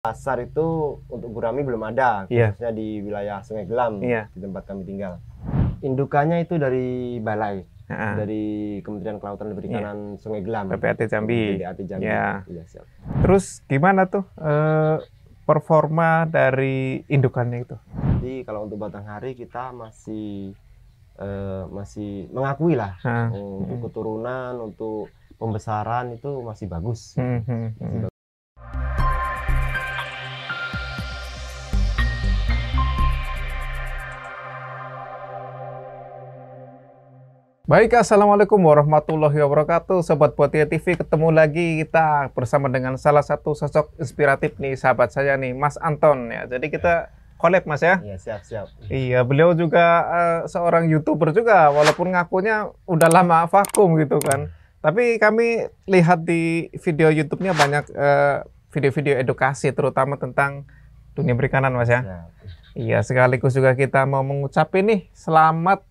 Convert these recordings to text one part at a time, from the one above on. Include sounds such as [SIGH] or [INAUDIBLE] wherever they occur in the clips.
Pasar itu untuk gurami belum ada, Iya. khususnya di wilayah Sungai Gelam, Iya. di tempat kami tinggal. Indukannya itu dari balai, Heeh. dari Kementerian Kelautan dan Perikanan Sungai Gelam. PPAT Jambi. PPAT Jambi. Iya. Iya, siap. Terus gimana tuh eh, performa dari indukannya itu? Jadi kalau untuk batang hari kita masih eh, masih mengakui lah Heeh. untuk keturunan, untuk pembesaran itu masih bagus. Hmm, hmm, hmm. Baik, Assalamualaikum warahmatullahi wabarakatuh Sobat Botia TV, ketemu lagi kita bersama dengan salah satu sosok inspiratif nih sahabat saya nih, Mas Anton ya. Jadi kita collab Mas ya. Iya, siap, siap. Iya, beliau juga eh, seorang YouTuber juga, walaupun ngakunya udah lama vakum gitu kan. Tapi kami lihat di video YouTube-nya banyak eh, video-video edukasi, terutama tentang dunia perikanan, Mas ya. Iya, sekaligus juga kita mau mengucap ini selamat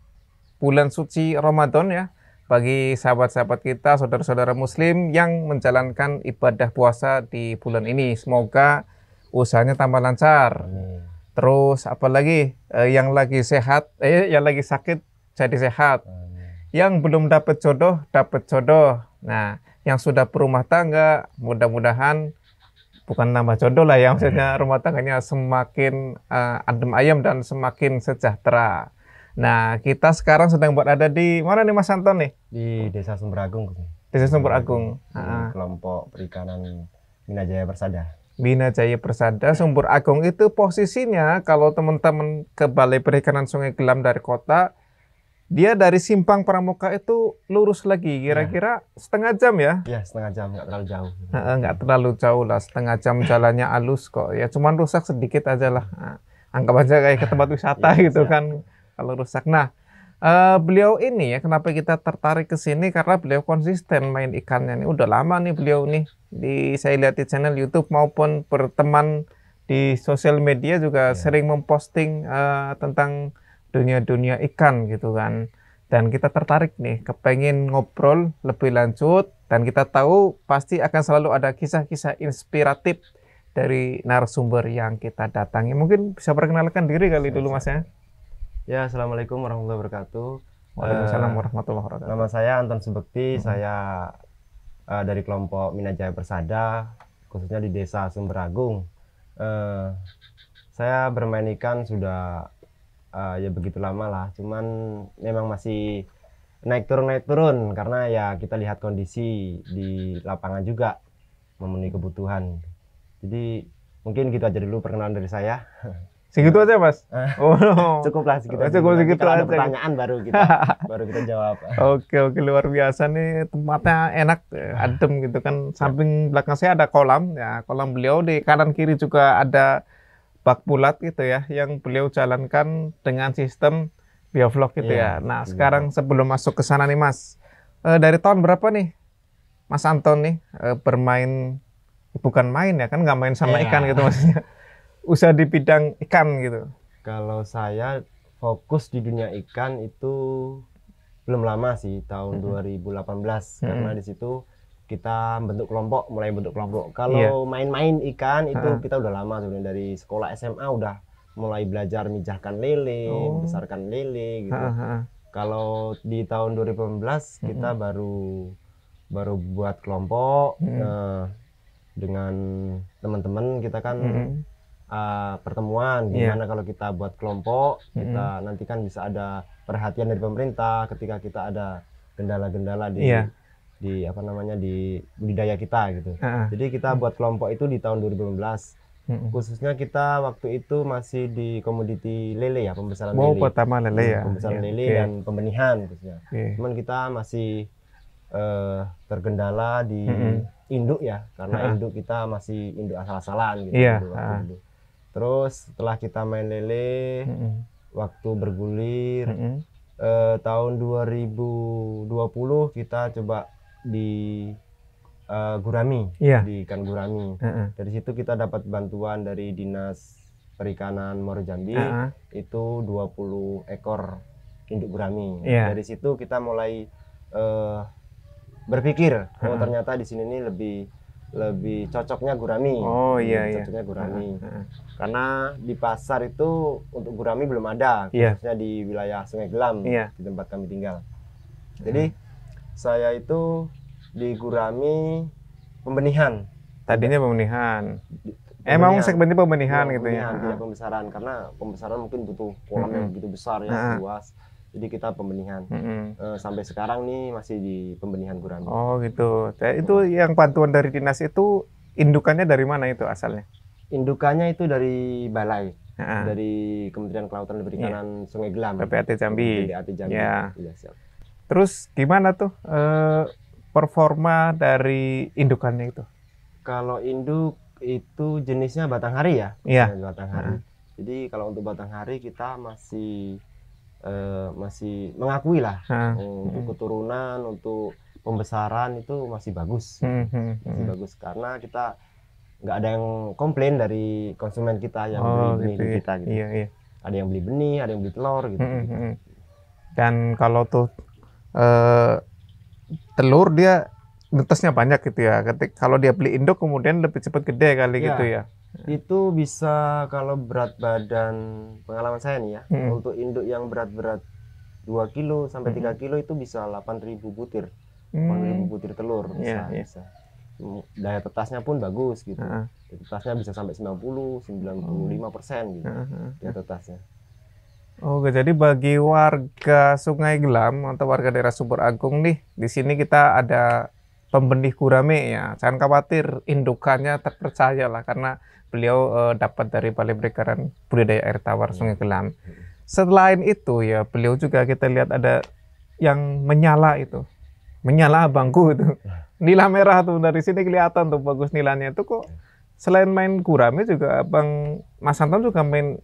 bulan suci Ramadan ya bagi sahabat-sahabat kita, saudara-saudara Muslim yang menjalankan ibadah puasa di bulan ini. Semoga usahanya tambah lancar. Amin. Terus apalagi eh, yang lagi sehat, eh yang lagi sakit jadi sehat. Amin. Yang belum dapat jodoh dapat jodoh. Nah, yang sudah berumah tangga mudah-mudahan bukan nambah jodoh lah ya, maksudnya rumah tangganya semakin eh, adem ayam dan semakin sejahtera. Nah, kita sekarang sedang berada di mana nih Mas Anton nih? Di Desa Sumberagung. Desa Sumber Agung. Di Ah, kelompok perikanan Minajaya Persada. Bina Jaya Persada Sumber Agung itu posisinya kalau teman-teman ke Balai Perikanan Sungai Gelam dari kota dia dari Simpang Pramuka itu lurus lagi kira-kira setengah jam ya Ya, setengah jam, nggak terlalu jauh. Nggak terlalu jauh lah setengah jam jalannya halus kok ya cuman rusak sedikit aja lah Nah, anggap aja kayak ke tempat [LAUGHS] wisata Ya, gitu siap. kan kalau rusak. Nah eh, beliau ini ya kenapa kita tertarik ke sini? Karena beliau konsisten main ikannya nih. Udah lama nih beliau nih di saya lihat di channel YouTube maupun berteman di sosial media juga Ya. sering memposting eh, tentang dunia-dunia ikan gitu kan. Dan kita tertarik nih kepengen ngobrol lebih lanjut. Dan kita tahu pasti akan selalu ada kisah-kisah inspiratif dari narasumber yang kita datangi. Mungkin bisa perkenalkan diri kali dulu mas ya Ya, Assalamualaikum warahmatullahi wabarakatuh. Waalaikumsalam Eh, warahmatullahi wabarakatuh Nama saya Anton Subekti, Mhm. saya eh, dari kelompok Minajaya Persada, khususnya di Desa Sumberagung. Eh, saya bermain ikan sudah eh, ya begitu lama lah, cuman memang masih naik turun naik turun karena ya kita lihat kondisi di lapangan juga memenuhi kebutuhan. Jadi mungkin gitu aja dulu perkenalan dari saya. [LAUGHS] segitu aja mas Eh, oh. [LAUGHS] Cukup lah segitu. Oh, aja cukup segitu kalau ada pertanyaan baru kita [LAUGHS] baru kita jawab. Oke oke luar biasa nih tempatnya enak adem gitu kan samping belakang saya ada kolam ya kolam beliau di kanan kiri juga ada bak bulat gitu ya yang beliau jalankan dengan sistem biovlog gitu Iya, ya. Nah biovlog. sekarang sebelum masuk ke sana nih mas eh, dari tahun berapa nih Mas Anton nih eh, bermain bukan main ya kan nggak main sama Iya. ikan gitu maksudnya [LAUGHS] usaha di bidang ikan gitu. Kalau saya fokus di dunia ikan itu belum lama sih tahun Mhm. 2018 karena di situ kita bentuk kelompok mulai bentuk kelompok. Iya. Kalau main-main ikan itu Ha-ha. kita udah lama sebenarnya dari sekolah SMA udah mulai belajar mijahkan lele, Oh. membesarkan lele gitu. Ha, ha, ha. Kalau di tahun 2018 kita Mhm. baru baru buat kelompok Mhm. eh, dengan teman-teman kita kan Mhm. Uh, pertemuan Iya. gimana kalau kita buat kelompok kita nanti kan bisa ada perhatian dari pemerintah ketika kita ada kendala-kendala di Iya. di apa namanya di budidaya kita gitu ha. jadi kita buat kelompok itu di tahun 2015 Mhm. khususnya kita waktu itu masih di komoditi lele ya pembesaran Mau lele pertama lele ya. pembesaran Iya, lele oke. dan pembenihan khususnya Oke. cuman kita masih eh, terkendala di Mm-mm. induk ya karena Ha-ha. induk kita masih induk asal-asalan gitu Iya, waktu ha. dulu. Terus setelah kita main lele Mhm. waktu bergulir Mhm. eh, tahun 2020 kita coba di eh, gurami Iya. di ikan gurami Heeh. dari situ kita dapat bantuan dari dinas perikanan Moro Jambi Heeh. itu 20 ekor induk gurami. Iya. Dari situ kita mulai eh, berpikir, oh Ha-ha. ternyata di sini nih lebih lebih cocoknya gurami. Oh iya iya. Cocoknya gurami. Heeh. Karena di pasar itu untuk gurami belum ada, khususnya di wilayah Sungai Gelam Iya. di tempat kami tinggal. Jadi saya itu di gurami pembenihan. Tadinya pemenihan. Emang Pembenihan. segmennya pemenihan Iya, gitu ya. pembenihan, tidak pembesaran karena pembesaran mungkin butuh kolam yang Mm-mm. begitu besar ya, luas. Jadi kita pembenihan. Mm-mm. Eh, sampai sekarang nih masih di pembenihan gurami. Oh gitu. Itu yang bantuan dari dinas itu indukannya dari mana itu asalnya? Indukannya itu dari balai, Heeh. dari Kementerian Kelautan dan Perikanan Sungai Gelam. PPAT Jambi. PPAT Jambi. Ya. Iya, siap. Terus gimana tuh eh, performa dari indukannya itu? Kalau induk itu jenisnya batang hari ya? Iya. Ya, batang hari. Jadi kalau untuk batang hari kita masih eh, masih mengakui lah Heeh. untuk keturunan, untuk pembesaran itu masih bagus. Hmm, hmm, Masih hmm. bagus karena kita nggak ada yang komplain dari konsumen kita yang Oh beli benih gitu ya. kita gitu. Iya iya. Ada yang beli benih, ada yang beli telur gitu. Hmm, hmm, hmm. Dan kalau tuh eh, telur dia netesnya banyak gitu ya. Ketik kalau dia beli induk kemudian lebih cepat gede kali Iya. gitu ya. Itu bisa kalau berat badan pengalaman saya nih ya, Mm. untuk induk yang berat-berat 2 kilo sampai Mm. 3 kilo itu bisa 8.000 butir, Hmm. 8.000 butir telur bisa, Iya, iya. bisa. Daya tetasnya pun bagus gitu. Heeh, Daya tetasnya bisa sampai 90, 95 persen gitu heeh, heeh. daya tetasnya. Oh, jadi bagi warga Sungai Gelam atau warga daerah Sumber Agung nih, di sini kita ada pembenih gurame ya. Jangan khawatir, indukannya terpercaya lah karena beliau eh, dapat dari Balai Perikanan Budidaya Air Tawar Sungai Gelam. Selain itu ya, beliau juga kita lihat ada yang menyala itu. Menyala abangku itu. [LAUGHS] Nila merah tuh dari sini kelihatan tuh bagus nilainya itu kok. Selain main gurame juga Bang Mas Anton juga main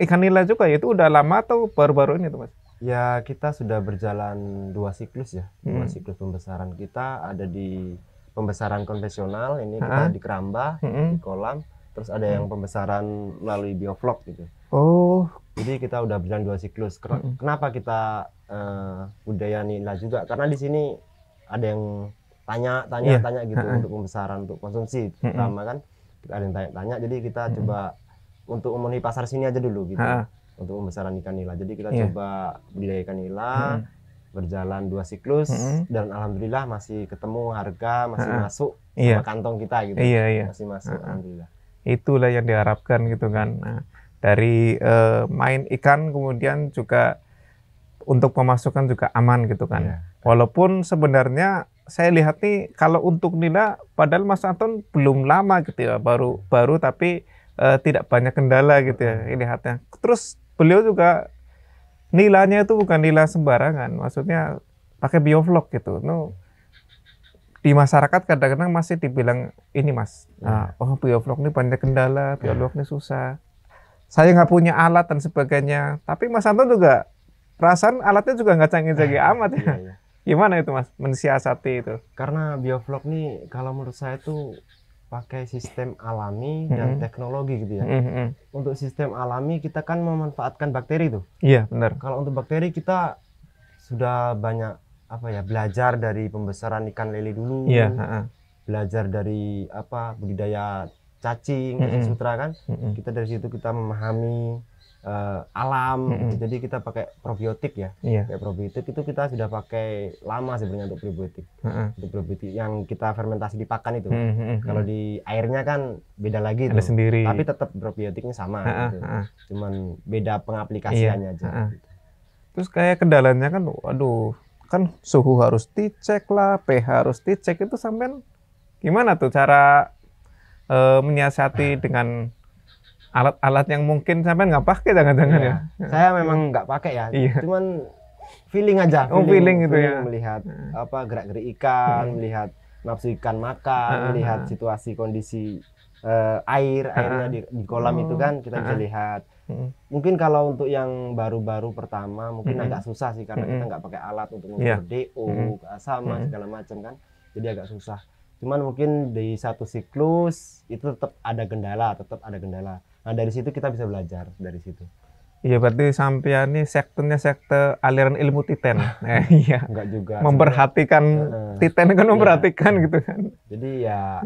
ikan nila juga ya itu udah lama atau baru-baru ini tuh Mas? Ya kita sudah berjalan dua siklus ya, dua Hmm. siklus pembesaran kita ada di pembesaran konvensional ini kita di keramba, Mm-mm. di kolam, terus ada yang pembesaran melalui bioflok gitu. Oh, Jadi kita udah berjalan dua siklus. Mm-mm. Kenapa kita eh, budaya nila juga? Karena di sini ada yang tanya, tanya, Iya. tanya gitu Ha-ha. untuk pembesaran, untuk konsumsi Mm-mm. terutama kan. Ada yang tanya-tanya, jadi kita coba untuk memenuhi pasar sini aja dulu gitu. Ha-ha. Untuk pembesaran ikan nila. Jadi kita Iya. coba budidaya ikan nila, Mm-mm. berjalan dua siklus Mm-mm. dan alhamdulillah masih ketemu harga, masih Ha-ha. masuk iya, sama kantong kita gitu. iya, iya. Masih masuk, Ha-ha. alhamdulillah. Itulah yang diharapkan gitu kan. Nah, dari eh, main ikan kemudian juga untuk pemasukan juga aman gitu kan. Iya. Walaupun sebenarnya saya lihat nih kalau untuk nila padahal Mas Anton belum lama gitu ya, baru baru tapi eh, tidak banyak kendala gitu ya lihatnya. Terus beliau juga nilanya itu bukan nila sembarangan, maksudnya pakai bioflok gitu. No, di masyarakat kadang-kadang masih dibilang ini mas, ah, oh bioflok ini banyak kendala, bioflok ini susah. Saya nggak punya alat dan sebagainya. Tapi Mas Anton juga perasaan alatnya juga nggak canggih-canggih amat ya. Iya, iya. [LAUGHS] Gimana itu mas mensiasati itu? Karena bioflok nih kalau menurut saya tuh pakai sistem alami dan Mm-mm. teknologi gitu ya. Mm-mm. Untuk sistem alami kita kan memanfaatkan bakteri tuh. Iya benar. Kalau untuk bakteri kita sudah banyak apa ya belajar dari pembesaran ikan lele dulu, Iya. heeh. belajar dari apa budidaya cacing, Mm-mm. sutra kan. Mm-mm. Kita dari situ kita memahami eh, alam. Mm-mm. Jadi kita pakai probiotik ya. Iya. Kayak probiotik itu kita sudah pakai lama sebenarnya untuk probiotik. heeh. Untuk probiotik yang kita fermentasi di pakan itu. Mm-mm. Kalau di airnya kan beda lagi ada tuh. sendiri. Tapi tetap probiotiknya sama Heeh, gitu. heeh. Cuman beda pengaplikasiannya Iya, aja. heeh. Terus kayak kendalanya kan, waduh, kan suhu harus dicek lah, pH harus dicek itu sampean gimana tuh cara eh, menyiasati dengan alat-alat yang mungkin sampean nggak pakai jangan-jangan Iya. ya? Saya memang nggak pakai ya. Iya. Cuman feeling aja. Oh, feeling gitu ya. Melihat Heeh. apa gerak-gerik ikan, Hmm. melihat nafsu ikan makan, Heeh, melihat situasi kondisi eh, air, airnya di, di kolam Oh, itu kan kita bisa heeh. lihat. Mm. Mungkin kalau untuk yang baru-baru pertama mungkin Mm-mm. agak susah sih karena kita Mm-mm. nggak pakai alat untuk Iya. mengukur DO, Mm-mm. sama Mm-mm. segala macam kan. Jadi agak susah. Cuman mungkin di satu siklus itu tetap ada kendala, tetap ada kendala. Nah dari situ kita bisa belajar dari situ. Iya berarti sampean ini sektenya sekte aliran ilmu titen. Nah, [LAUGHS] iya. Enggak juga. Memperhatikan Heeh. titen kan Iya. memperhatikan gitu kan. Jadi ya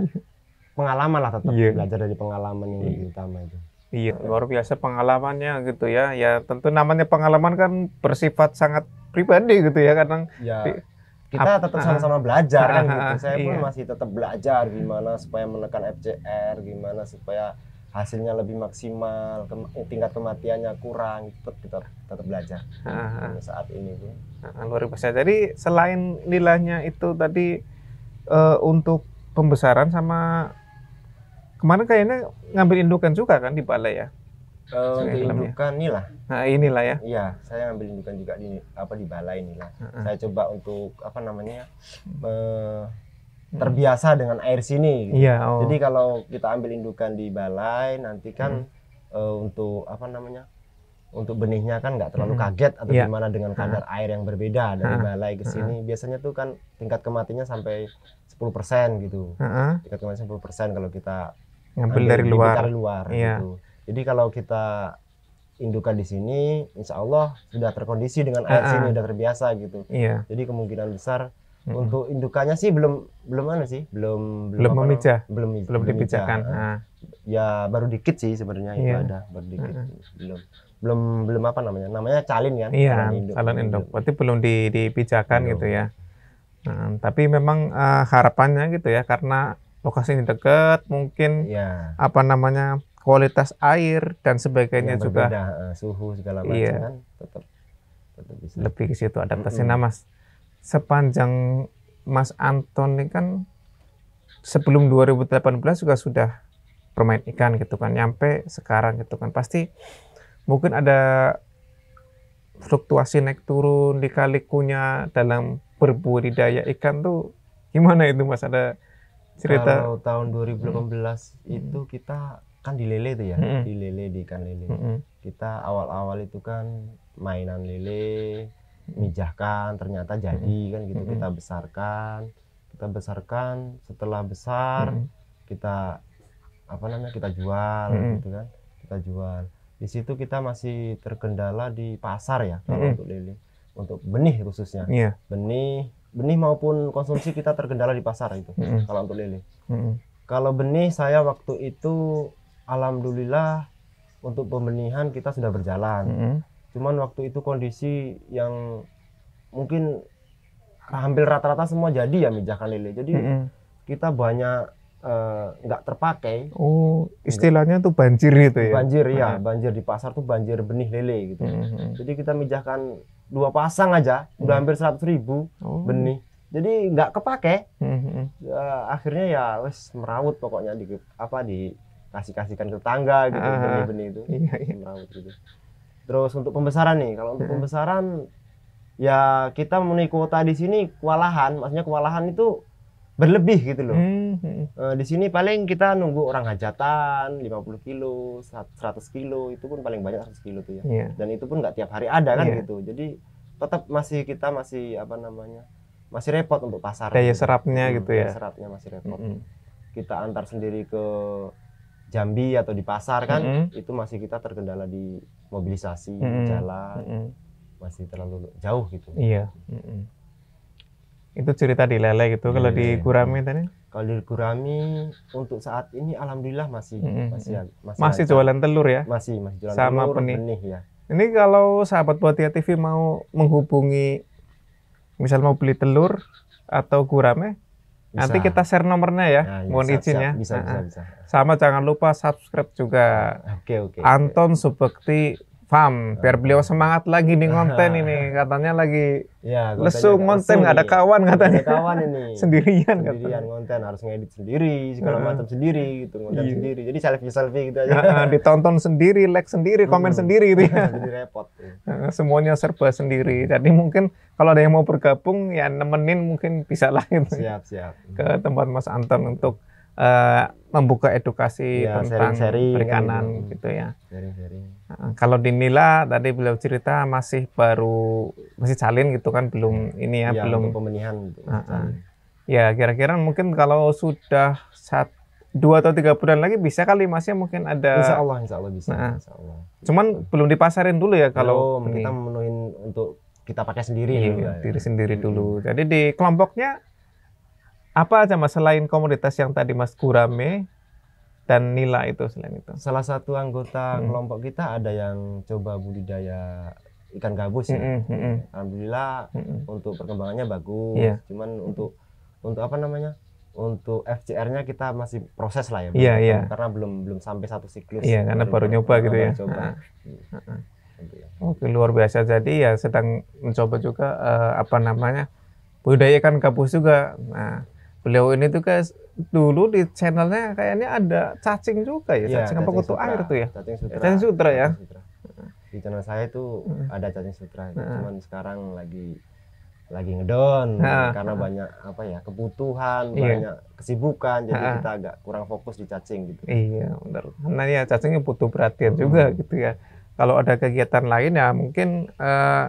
pengalaman lah tetap Iya. belajar dari pengalaman yang lebih utama itu. Iya, luar biasa pengalamannya gitu ya. Ya tentu namanya pengalaman kan bersifat sangat pribadi gitu ya kadang. Ya Di- kita ap- tetap sama-sama belajar kan gitu. Saya pun iya. masih tetap belajar gimana supaya menekan FCR, gimana supaya hasilnya lebih maksimal, kem- tingkat kematiannya kurang, tetap kita tetap belajar Ah, sampai saat ini tuh. Nah, luar biasa. Jadi selain nilainya itu tadi eh, untuk pembesaran sama kemarin kayaknya ngambil indukan juga kan di balai ya. Eh, untuk Filmnya. indukan nih lah, Nah inilah ya. iya saya ngambil indukan juga di apa di balai nih lah. Heeh. Saya coba untuk apa namanya eh, terbiasa dengan air sini. gitu. Iya. Oh. Jadi kalau kita ambil indukan di balai nanti kan eh, untuk apa namanya? Untuk benihnya kan nggak terlalu Hmm. kaget atau Iya. gimana dengan kadar air yang berbeda dari balai ke sini. Biasanya tuh kan tingkat kematiannya sampai 10% gitu. Tingkat kematian 10% kalau kita ngambil ambil dari luar. dari luar Iya. gitu. Jadi kalau kita indukan di sini, insya Allah sudah terkondisi dengan air Ha-ha. sini, sudah terbiasa gitu. Iya. Jadi kemungkinan besar Mm-mm. untuk indukannya sih belum belum mana sih belum Belum apa memijah. belum belum dipijakan. Nah, ya baru dikit sih sebenarnya itu Iya. ada baru dikit Heeh. belum belum belum apa namanya namanya calin kan iya, Calon induk. Berarti belum di, dipijakan Belum. gitu ya. Nah, tapi memang eh, harapannya gitu ya karena lokasi ini dekat, mungkin ya apa namanya kualitas air dan sebagainya yang juga berbeda, eh, suhu segala macam Iya. kan tetap tetap bisa lebih ke situ adaptasi. Mm-mm. Nah, Mas, sepanjang Mas Anton ini kan sebelum 2018 juga sudah bermain ikan gitu kan, nyampe sekarang gitu kan. Pasti mungkin ada fluktuasi naik turun di kalikunya dalam berbudidaya ikan tuh gimana itu Mas? Ada cerita? kalau tahun 2018 itu kita kan di lele tuh ya Mm-mm. di lele di ikan lele Mm-mm. kita awal-awal itu kan mainan lele mijahkan ternyata jadi kan gitu Mm-mm. kita besarkan kita besarkan setelah besar Mm-mm. kita apa namanya kita jual Mm-mm. gitu kan kita jual di situ kita masih terkendala di pasar ya kalau Mm-mm. untuk lele untuk benih khususnya Iya. benih benih maupun konsumsi kita terkendala di pasar itu Mm-mm. kalau untuk lele Mm-mm. kalau benih saya waktu itu alhamdulillah untuk pembenihan kita sudah berjalan Mm-mm. Cuman waktu itu kondisi yang mungkin hampir rata-rata semua jadi ya mijakan lele jadi Mm-mm. kita banyak eh, nggak terpakai Oh, istilahnya tuh banjir itu ya. banjir ya Nah. banjir di pasar tuh banjir benih lele gitu Mm-mm. jadi kita mijahkan dua pasang aja udah Hmm. hampir 100 ribu Oh. benih jadi nggak kepake Mm-mm. Ya, akhirnya ya wes merawut pokoknya di apa di kasih kasihkan ke tetangga gitu Ah. benih-benih itu Iya, iya. merawut gitu terus untuk pembesaran nih kalau untuk Hmm. pembesaran ya kita memenuhi kuota di sini kewalahan maksudnya kewalahan itu berlebih gitu loh Mm-mm. Eh, di sini paling kita nunggu orang hajatan 50 kilo 100 kilo itu pun paling banyak 100 kilo tuh ya Iya. dan itu pun nggak tiap hari ada kan Iya. gitu jadi tetap masih kita masih apa namanya masih repot untuk pasar Daya gitu. serapnya Hmm, gitu daya ya. serapnya masih repot Mm-mm. kita antar sendiri ke Jambi atau di pasar kan Mm-mm. itu masih kita terkendala di mobilisasi Mm-mm. jalan Mm-mm. masih terlalu jauh gitu Iya. Mm-mm. Itu cerita di lele gitu. Kalau di Lele. gurame tadi kalau di Gurami untuk saat ini alhamdulillah masih Mm-mm. masih masih masih lancar. jualan telur ya. masih masih jualan Sama telur, benih. ya Ini kalau sahabat Botia TV mau menghubungi, misal mau beli telur atau gurame, nanti Bisa. kita share nomornya ya. Nah, iya, Mohon siap, izin siap. ya. bisa bisa Nah, bisa Sama jangan lupa subscribe juga oke oke Anton Subekti Farm biar beliau semangat lagi nih konten [LAUGHS] ini. Katanya lagi ya lesu konten nggak ada kawan katanya ada kawan ini. Sendirian [LAUGHS] sendirian katanya konten harus ngedit sendiri segala macam sendiri gitu konten Iya. sendiri. Jadi selfie selfie gitu aja. Heeh, ditonton sendiri like sendiri komen Hmm. sendiri gitu ya. [LAUGHS] Jadi repot. Semuanya serba sendiri. Jadi mungkin kalau ada yang mau bergabung ya nemenin mungkin bisa lah gitu. Siap siap. Ke tempat Mas Anton untuk eh, membuka edukasi Iya, tentang kan perikanan gitu. gitu ya sharing sharing kalau di Nila tadi beliau cerita masih baru masih salin gitu kan belum ini ya ya belum untuk pembenihan gitu. Heeh. Ya, kira-kira mungkin kalau sudah saat dua atau tiga bulan lagi bisa kali masnya mungkin ada. Insya Allah, insya Allah bisa. Nah. Insya Allah. Cuman belum dipasarin dulu ya kalau Belum, kita memenuhin untuk kita pakai sendiri Iya, dulu ya. diri sendiri Mm-mm. dulu. Jadi di kelompoknya apa aja mas selain komoditas yang tadi mas gurame dan nila itu selain itu? Salah satu anggota Hmm. kelompok kita ada yang coba budidaya ikan gabus ya. Mm-mm, mm-mm, Alhamdulillah mm-mm. untuk perkembangannya bagus. Iya. Cuman untuk untuk apa namanya? Untuk FCR-nya kita masih proses lah ya. Iya, belum- iya. Karena belum belum sampai satu siklus. Iya, karena baru nyoba gitu ya. Coba. Hmm. Alhamdulillah. Oke luar biasa. Jadi ya sedang mencoba juga eh, apa namanya budaya ikan gabus juga. Nah beliau ini tuh guys dulu di channelnya kayaknya ada cacing juga ya, Iya, cacing apa kutu air tuh ya. Cacing sutra. Cacing sutra ya? Cacing sutra. Di channel saya itu Hmm. ada cacing sutra. Hmm. Cuman sekarang lagi lagi ngedon karena banyak apa ya kebutuhan, Iya. banyak kesibukan, jadi Hmm. kita agak kurang fokus di cacing gitu. Iya benar. Karena ya cacingnya butuh perhatian juga Hmm. gitu ya. Kalau ada kegiatan lain ya mungkin eh,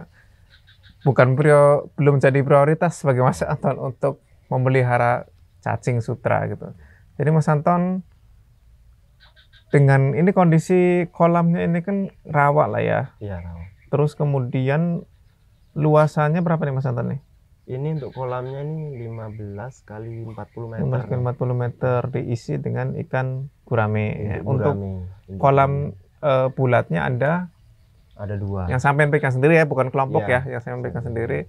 bukan prio, belum jadi prioritas bagi Mas Anton untuk memelihara cacing sutra gitu. Jadi Mas Anton dengan ini kondisi kolamnya ini kan rawa lah ya. Iya, Rawa. Terus kemudian luasannya berapa nih Mas Anton nih? Ini untuk kolamnya ini 15 kali 40 meter. 15 kali 40 meter diisi dengan ikan gurame. Ya, Untuk gurame. Induk kolam eh, bulatnya ada ada dua. yang sampean pegang sendiri ya, bukan kelompok Iya. ya, yang sampean pegang sendiri.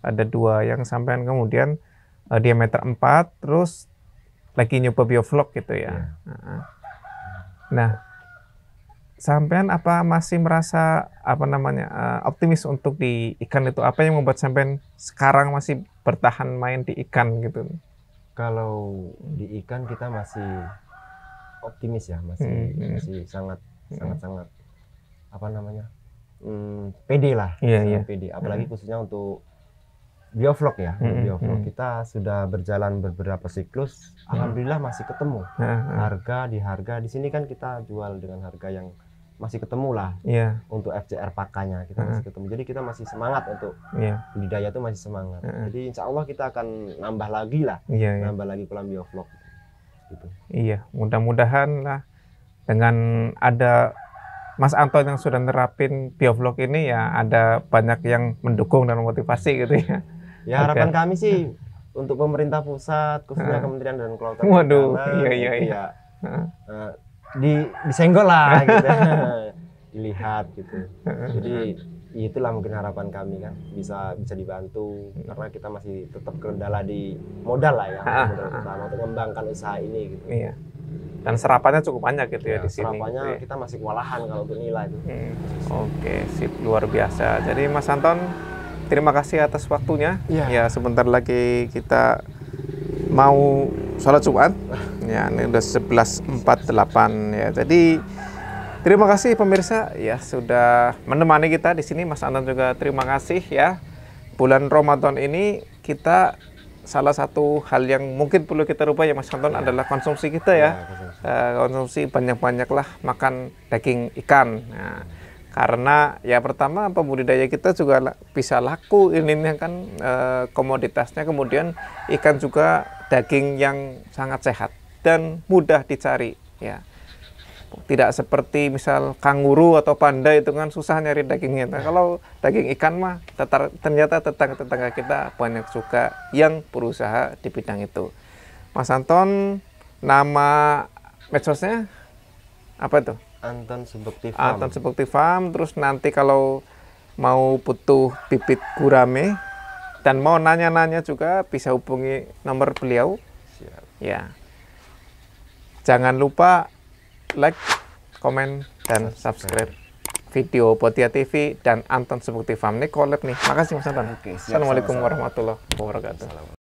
Ada dua yang sampean kemudian eh, diameter 4 terus lagi nyoba biovlog gitu Iya. ya. Heeh. Nah, sampean apa masih merasa apa namanya eh, optimis untuk di ikan itu? Apa yang membuat sampean sekarang masih bertahan main di ikan gitu? Kalau di ikan kita masih optimis ya, masih Hmm. masih sangat Hmm. sangat sangat apa namanya? Hmm, pede lah. Iya, sangat iya. pede. Apalagi khususnya untuk biovlog ya. Hmm, biovlog hmm. kita sudah berjalan beberapa siklus, alhamdulillah masih ketemu. Heeh. Harga di harga di sini kan kita jual dengan harga yang masih ketemu lah Iya, untuk FCR pakannya kita Hmm. masih ketemu. Jadi kita masih semangat untuk iya, budidaya itu masih semangat. Hmm. Jadi insya Allah kita akan nambah lagi lah, iya, iya. nambah lagi kolam biovlog. Gitu. Iya, mudah-mudahan lah dengan ada Mas Anton yang sudah nerapin biovlog ini ya ada banyak yang mendukung dan memotivasi gitu ya. Ya harapan Oke. kami sih untuk pemerintah pusat khususnya Hmm. Kementerian dan Kelautan Waduh, iya, iya, iya. ya, eh, di disenggol lah [LAUGHS] gitu. Dilihat gitu. Jadi itulah mungkin harapan kami kan bisa bisa dibantu karena kita masih tetap kendala di modal lah ya Ah, modal utama untuk mengembangkan usaha ini gitu. Iya. Dan serapannya cukup banyak gitu ya, Ya, di sini. serapannya gitu ya. kita masih kewalahan kalau untuk nilai itu. Hmm, Oke, sip luar biasa. Jadi Mas Anton, terima kasih atas waktunya. Iya. Ya, sebentar lagi kita mau sholat Jumat. Ya, ini udah 11.48 ya. Jadi terima kasih pemirsa ya sudah menemani kita di sini. Mas Anton juga terima kasih ya. Bulan Ramadan ini kita salah satu hal yang mungkin perlu kita rubah ya Mas Anton adalah konsumsi kita ya. konsumsi. Eh, konsumsi banyak-banyaklah makan daging ikan. Nah, karena ya pertama pembudidaya kita juga bisa laku ini kan eh, komoditasnya. Kemudian ikan juga daging yang sangat sehat dan mudah dicari ya. Tidak seperti misal kanguru atau panda itu kan susah nyari dagingnya. Nah, kalau daging ikan mah tetar- ternyata tetangga-tetangga kita banyak juga yang berusaha di bidang itu. Mas Anton nama medsosnya apa itu Anton Subekti Farm. Anton Sebukti Farm terus nanti kalau mau butuh bibit gurame dan mau nanya-nanya juga bisa hubungi nomor beliau. Siap. ya. Jangan lupa like komen dan subscribe. video Botia TV dan Anton Sebukti Farm ini collab nih. Makasih Mas Anton. Oke, siap, Assalamualaikum warahmatullahi wabarakatuh.